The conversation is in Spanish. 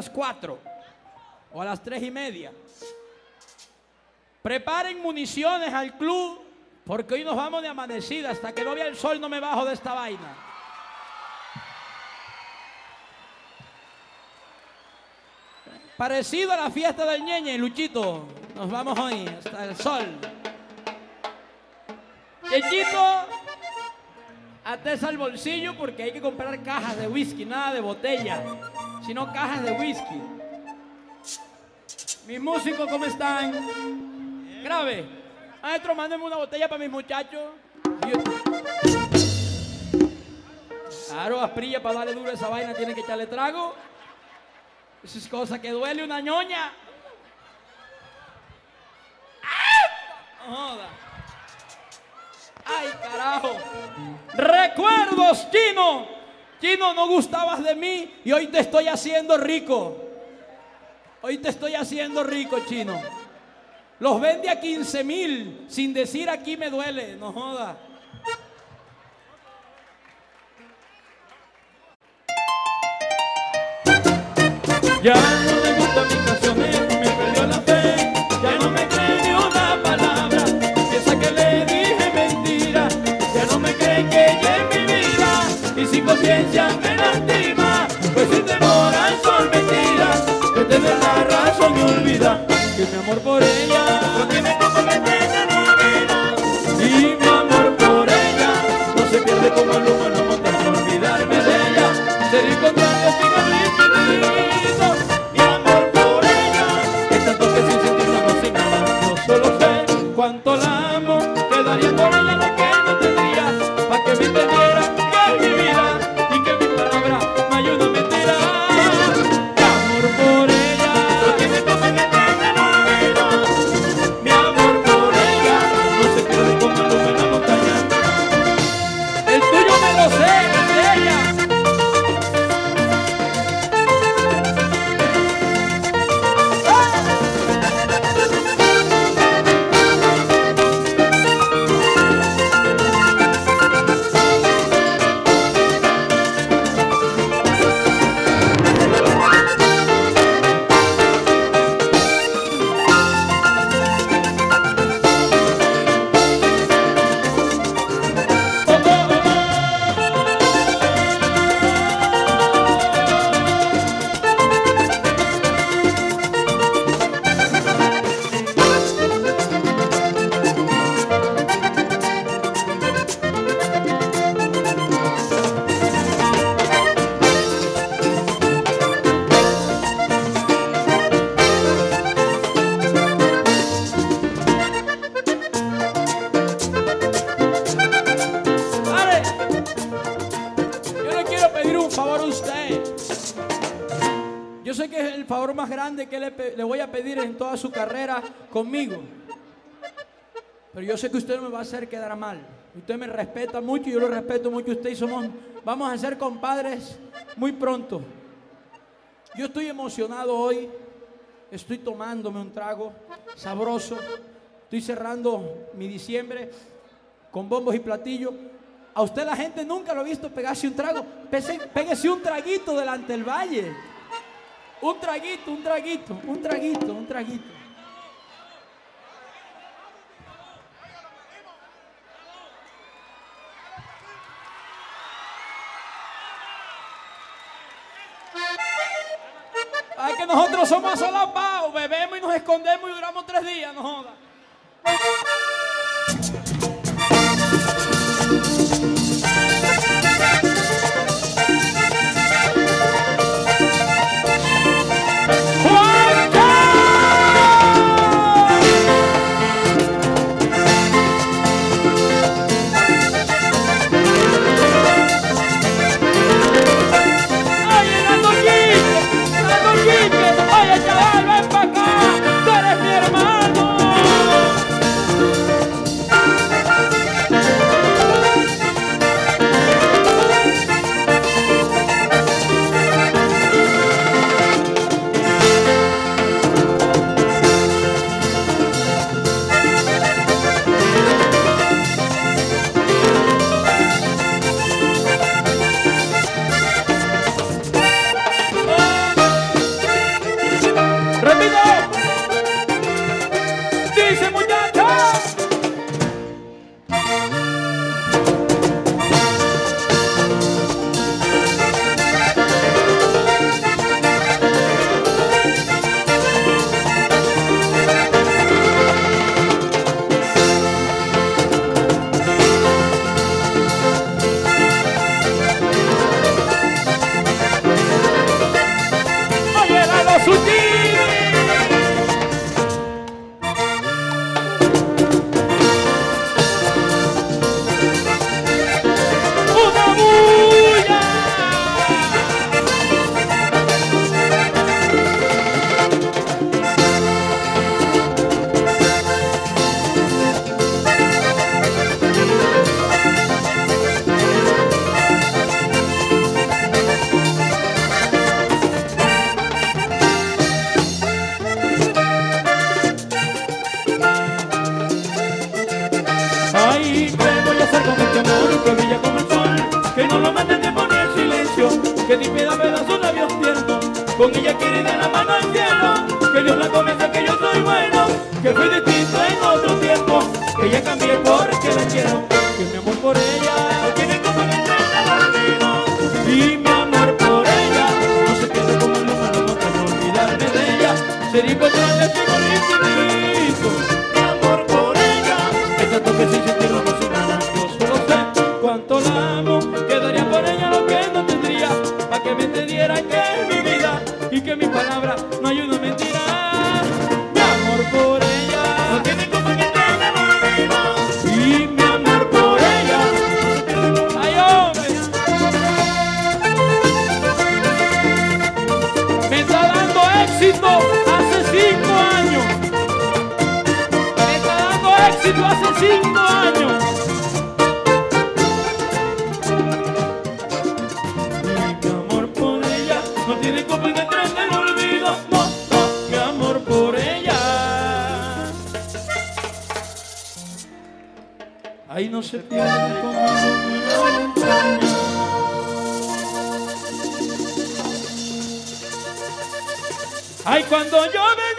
las 4 o a las 3 y media. Preparen municiones al club porque hoy nos vamos de amanecida. Hasta que no vea el sol no me bajo de esta vaina. Parecido a la fiesta del ñeñe, Luchito. Nos vamos hoy hasta el sol. Chechito, atesa al bolsillo porque hay que comprar cajas de whisky, nada de botella, sino cajas de whisky. Mis músicos, ¿cómo están? Grave. Maestro, mándenme una botella para mis muchachos. Claro, asprilla para darle duro a esa vaina, tiene que echarle trago. Esa es cosa que duele una ñoña. Joda. Ay, carajo. Recuerdos, Chino. Chino, no gustabas de mí y hoy te estoy haciendo rico. Hoy te estoy haciendo rico, Chino. Los vende a 15 mil sin decir aquí me duele. No joda. Ya sin conciencia me lastima, pues sin temor son mentiras, que tener la razón y olvida, que mi amor por ella no tiene como la vida, y mi amor por ella no se pierde como el humo en la montaña, olvidarme de ella, ser encontrarte sin el favor más grande que le, voy a pedir en toda su carrera conmigo. Pero yo sé que usted me va a hacer quedar mal. Usted me respeta mucho yo lo respeto mucho usted y somos, vamos a ser compadres muy pronto. Yo estoy emocionado hoy. Estoy tomándome un trago sabroso. Estoy cerrando mi diciembre con bombos y platillos. A usted la gente nunca lo ha visto pegarse un trago. Pégese un traguito delante del valle. Un traguito, un traguito, un traguito, un traguito. Ay, que nosotros somos asolapados, bebemos y nos escondemos y duramos tres días, no joda. corazón que daría por ella lo que no tendría, para que me entendiera que es mi vida y que mi palabra no ayuda no se. Ay, cuando yo me